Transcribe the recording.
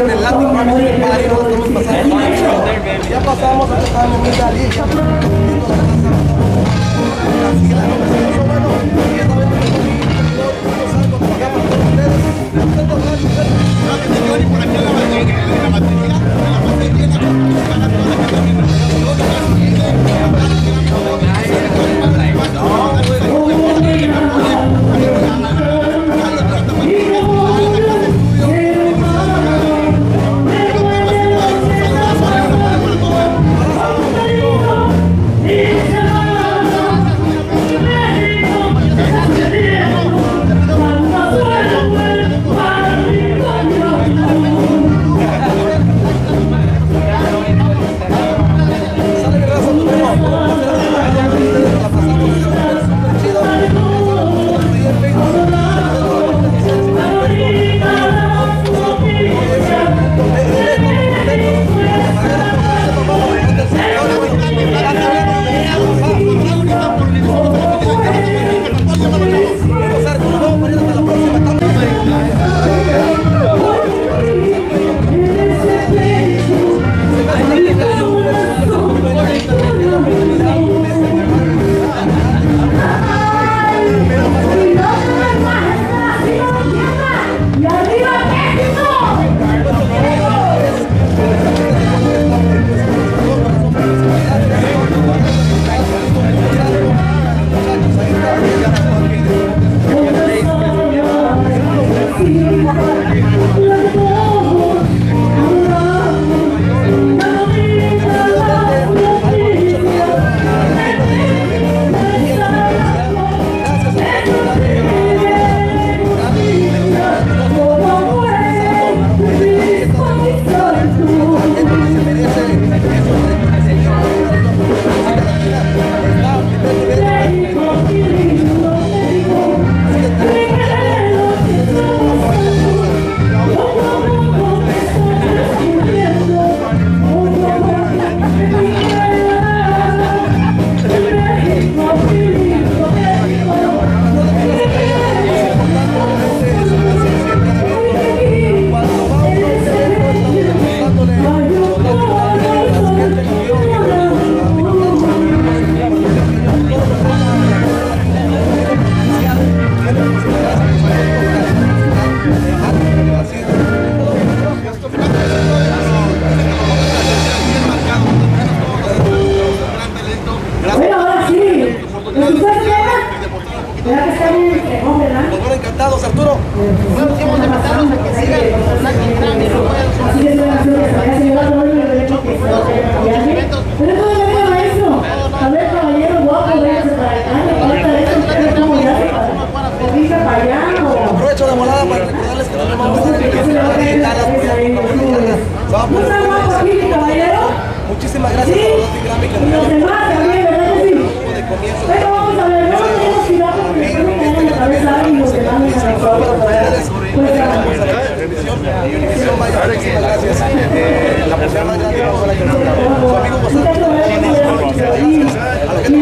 por el Latin American Party, nosotros pasamos. Ya pasamos, muy. ¿Verdad que está bien entregón, verdad? Nos fueron encantados, Arturo. Bueno, sí, vamos a invitarlos a que sigan y puedan Así es, Rodrigo de Derecho que. Pero maestro. A ver, caballero guapo, véngase para acá. Falta allá. Aprovecho la para recordarles que nos No le a por por la ¿No está guapo aquí, caballero? Muchísimas gracias Rodolfo Grammy que nos Y los dio demás también, ¿verdad que sí? de comienzo. Pero vamos a ver, no tenemos cuidado porque después me quedan en la cabeza algo y los demás me van a nosotros. Pues ya. Muchísimas gracias. Eh, la posibilidad más grande la que nos. Su amigo Gonzalo, muchísimas gracias. A la gente